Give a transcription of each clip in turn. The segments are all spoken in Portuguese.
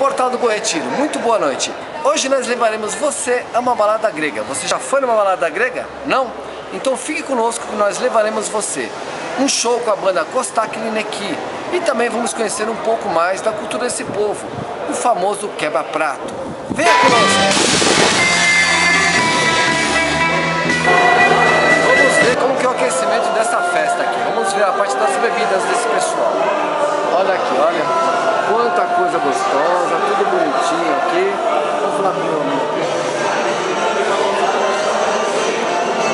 Portal do Borretiro, muito boa noite. Hoje nós levaremos você a uma balada grega. Você já foi numa balada grega? Não? Então fique conosco que nós levaremos você. Um show com a banda Kostak Lineki. E também vamos conhecer um pouco mais da cultura desse povo, o famoso quebra-prato. Venha conosco! Aquecimento dessa festa aqui. Vamos ver a parte das bebidas desse pessoal. Olha aqui, olha. Quanta coisa gostosa, tudo bonitinho aqui. Vamos falar com o meu amigo.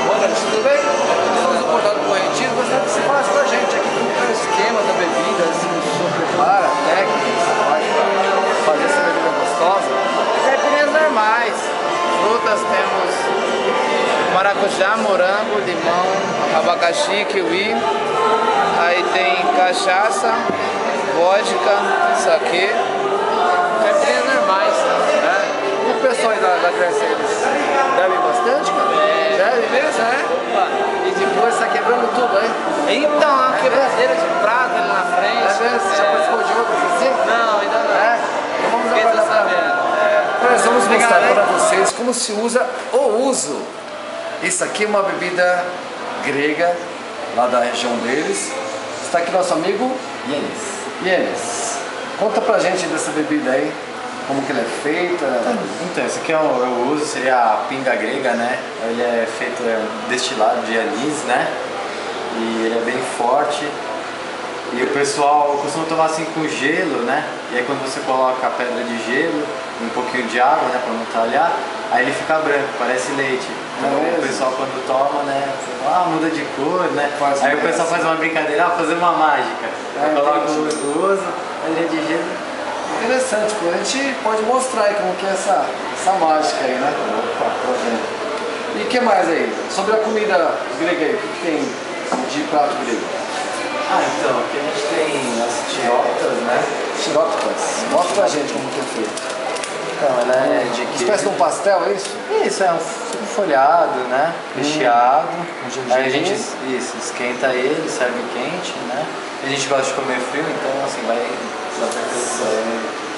Boa noite, tudo bem? Estamos no Portal do Correntino. Gostaria que você falasse pra gente aqui como é o esquema da bebida, assim, o senhor prepara, a técnica que você faz fazer essa bebida gostosa. Caipirinhas normais. Frutas temos maracujá, morango, limão, abacaxi, kiwi. Aí tem cachaça, vodka, saquê, caipirinhas normais. Né? O pessoal da, da eles bebem bastante, cara? É. Bebe mesmo, é? E depois tá quebrando tudo, hein? Então, a quebradeira de prata ali na frente. É mesmo? Você já É. participou de outras assim? Não, ainda não. É? Então vamos aguardar pra. É. Nós vamos mostrar para vocês como se usa o uso. Isso aqui é uma bebida grega, lá da região deles. Está aqui nosso amigo Yenis. Yenes. Conta pra gente dessa bebida aí, como que ela é feita. Então, esse aqui é o, eu uso, seria a pinga grega, né? Ele é feito, é destilado de anis, né? E ele é bem forte. E o pessoal costuma tomar assim com gelo, né? E aí quando você coloca a pedra de gelo, um pouquinho de água, né? Pra não talhar, aí ele fica branco, parece leite. Então o pessoal quando toma, né? Ah, muda de cor, né? Faz aí o pessoal faz uma brincadeira, ah, fazer uma mágica. Coloca o uso, pedra de gelo. Interessante, pô. a gente pode mostrar aí como que é essa, essa mágica aí, né? Opa. E o que mais aí? Sobre a comida grega aí, o que, que tem de prato grego? Ah, então, aqui a gente tem as tirotas, né? Xiróticas. Mostra pra gente como que é feito. Então, ela é de queijo. espécie de um pastel, é isso? Isso, é um folhado, né? Recheado. Um gengibre. Aí a gente isso, esquenta ele, serve quente, né? A gente gosta de comer frio, então assim, vai dar pra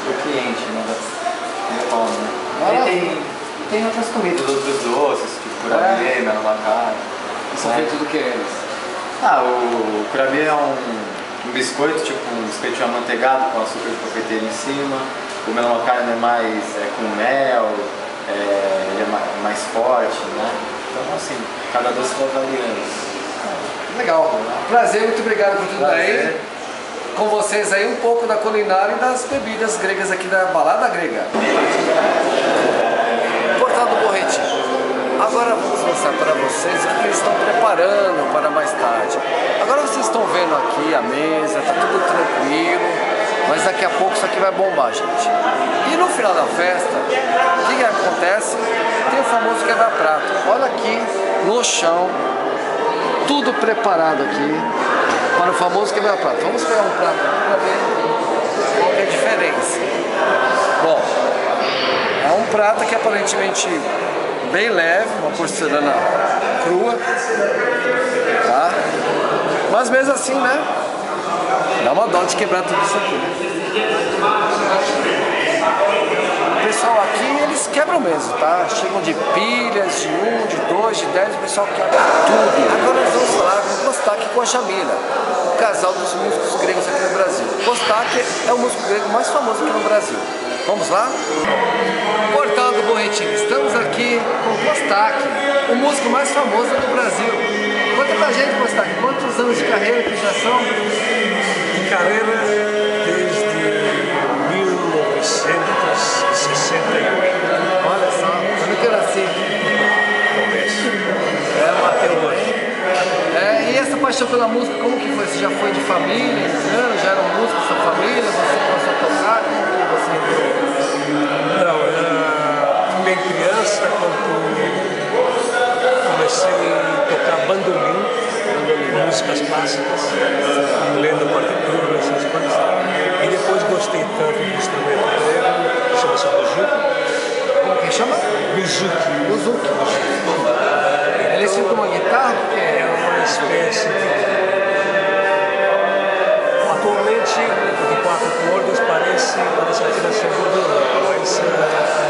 pro cliente, né? Da né? Aí tem, tem outras comidas, outros doces, tipo curabê, melomacá. Isso é feito do que eles? Ah, o curabê é um, um biscoito, tipo um biscoito amanteigado com açúcar de coquetelho em cima. O é mais é, com mel, é, ele é mais, forte, né? Então, assim, cada doce vai variando. Legal. Prazer, muito obrigado por tudo aí. Prazer. Com vocês aí um pouco da culinária e das bebidas gregas aqui da Balada Grega. Portal do Borrete. Agora vamos mostrar para vocês o que eles estão preparando para mais tarde. Agora vocês estão vendo aqui a mesa, tá tudo tranquilo, mas daqui a pouco isso aqui vai bombar, gente. E no final da festa, o que, que acontece? Tem o famoso quebra-prato. Olha aqui no chão, tudo preparado aqui para o famoso quebra-prato. Vamos pegar um prato aqui para ver qual é a diferença. Bom, é um prato que é aparentemente bem leve, uma porcelana crua, tá? Mas mesmo assim, né? Dá uma dó de quebrar tudo isso aqui. O pessoal aqui, eles quebram mesmo, tá? Chegam de pilhas, de um, de dois, de dez, o pessoal quebra tudo. Agora nós vamos falar com o Kostak com a Jamila, o casal dos músicos gregos aqui no Brasil. Kostak é o músico grego mais famoso aqui no Brasil. Vamos lá? Portal do Borretino, estamos aqui com Kostak, o músico mais famoso do Brasil. Conta pra gente, Kostak, quantos anos de carreira que já são? Carreira desde 1968. Olha só, quando que eu nasci. Começo. É, Até hoje. É, e essa paixão pela música, como que foi? Você já foi de família, ensinando? Já era um músico, sua família? Você começou a tocar? Você? Não, era bem criança quando comecei a tocar bandolim, músicas clássicas, lendo. E gostei tanto do instrumento grego, chama-se buzuki. Como que chama? Buzuki. Buzuki. Ele é como uma guitarra? Porque É uma espécie de... Atualmente, o de quatro cordas parece, parece a afinação do violão. músicas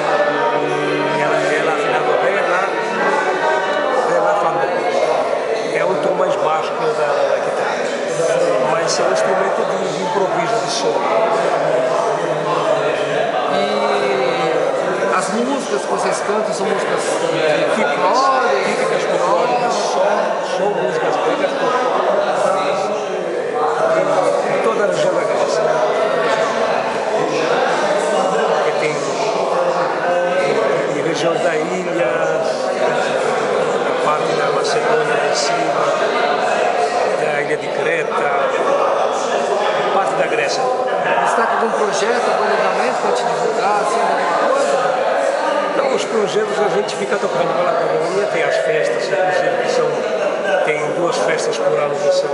que são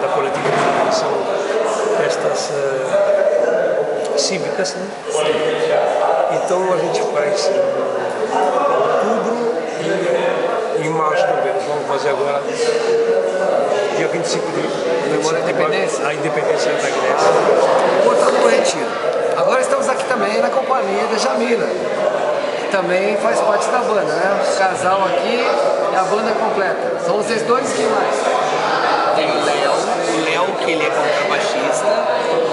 da coletividade, que são festas eh, cívicas, né? Então a gente faz em outubro e em março também. Nós vamos fazer agora, dia 25 de Comemora a independência? A independência da Grécia. Voltando do Retiro. Agora estamos aqui também na companhia da Jamila, que também faz parte da banda, né? O casal aqui e a banda completa. São vocês dois e quem mais? Tem o Léo, o Léo que ele é contrabaixista,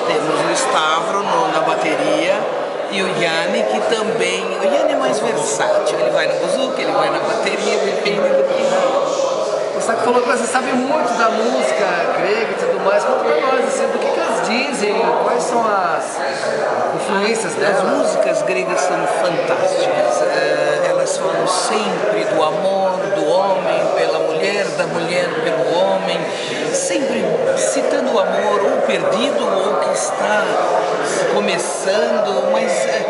temos o Stavro no- na bateria e o Yanni que também, o Yanni é mais versátil, ele vai na buzuca, ele vai na bateria, depende do que. Você que falou que você sabe muito da música grega e tudo mais. Conta pra nós, assim, do que, que elas dizem, quais são as influências As delas. músicas gregas são fantásticas. Eh, Elas falam sempre do amor do homem pela mulher, da mulher pelo homem, sempre citando o amor ou perdido ou que está começando, mas é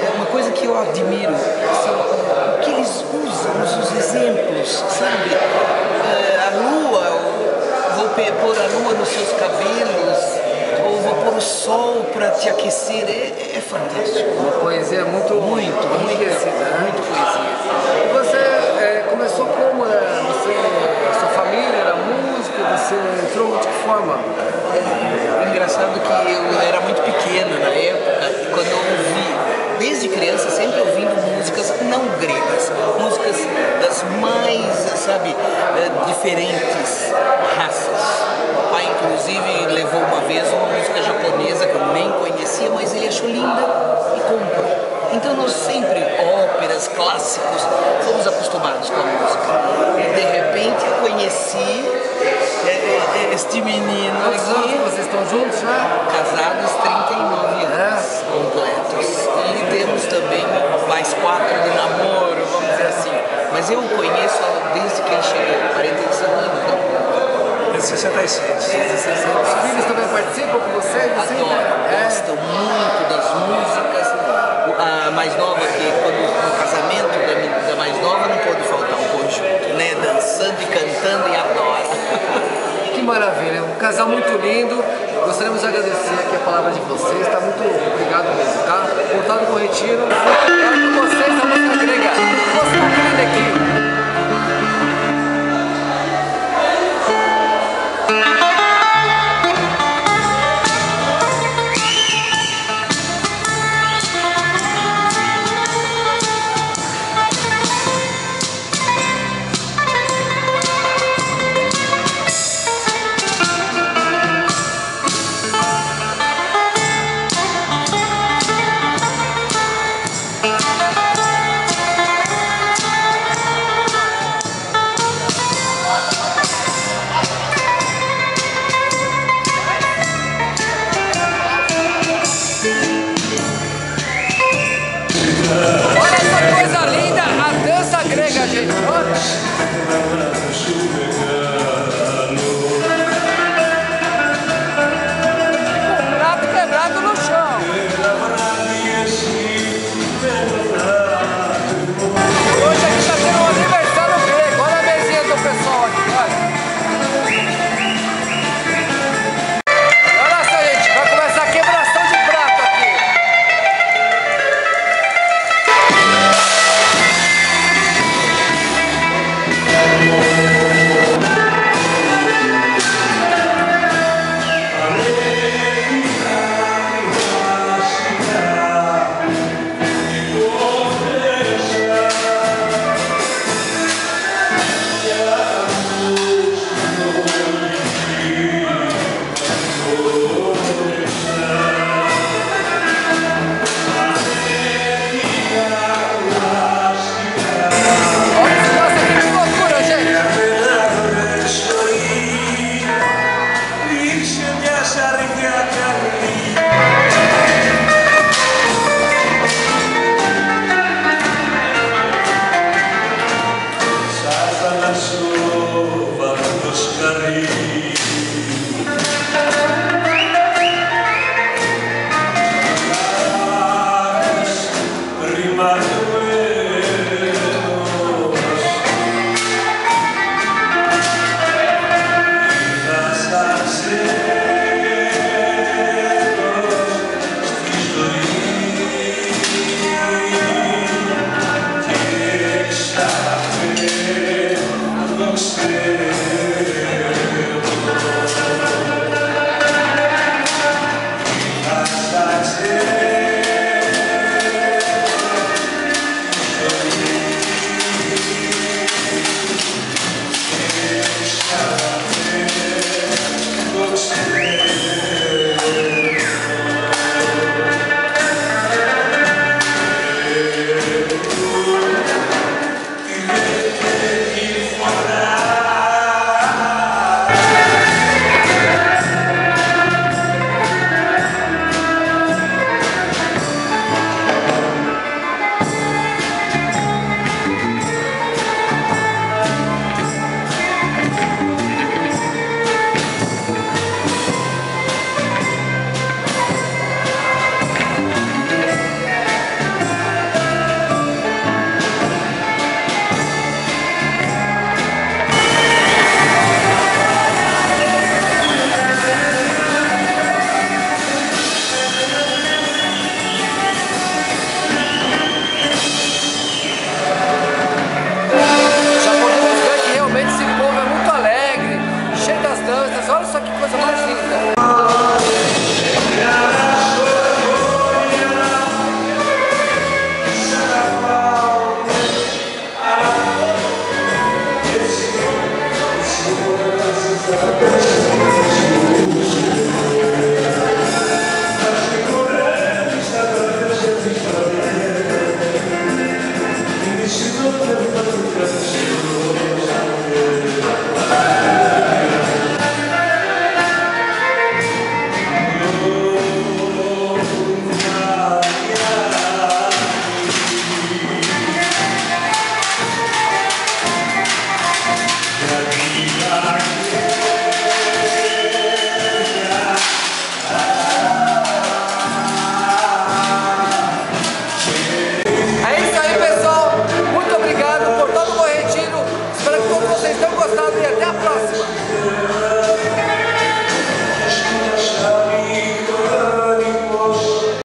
é uma coisa que eu admiro, o que eles usam, os exemplos, sabe? Eh, A lua, vou pôr a lua nos seus cabelos, vou pôr o sol para te aquecer, é, é fantástico. Uma poesia muito, Muito, muito, enriquecida, né? muito poesia. E você é, começou como? né? Você, a sua família era música, você entrou de que forma? Engraçado que eu era muito pequeno na época, e quando eu ouvi, desde criança, sempre ouvindo músicas não gregas, músicas das mais, sabe, eh, diferentes raças. Pai, inclusive, levou uma vez uma música japonesa que eu nem conhecia, mas ele achou linda e comprou. Então nós sempre, óperas, clássicos, fomos acostumados com a música. E de repente eu conheci este menino Quantos anos aqui, vocês estão juntos já? casados 39 anos completos. E temos também mais quatro de namoro, vamos dizer assim. Mas eu o conheço desde que ele chegou, 45 anos. Né? É 66. Os filhos também participam com vocês? Assim, Adoram, É. gostam muito das músicas. A mais nova, que quando no casamento da, da mais nova não pode faltar um conjunto, né? Dançando e cantando e adora. Que maravilha, um casal muito lindo. Gostaríamos de agradecer aqui a palavra de vocês, tá muito obrigado mesmo, tá? Voltado com o retiro. Quero com vocês a música grega. Você tá querendo aqui.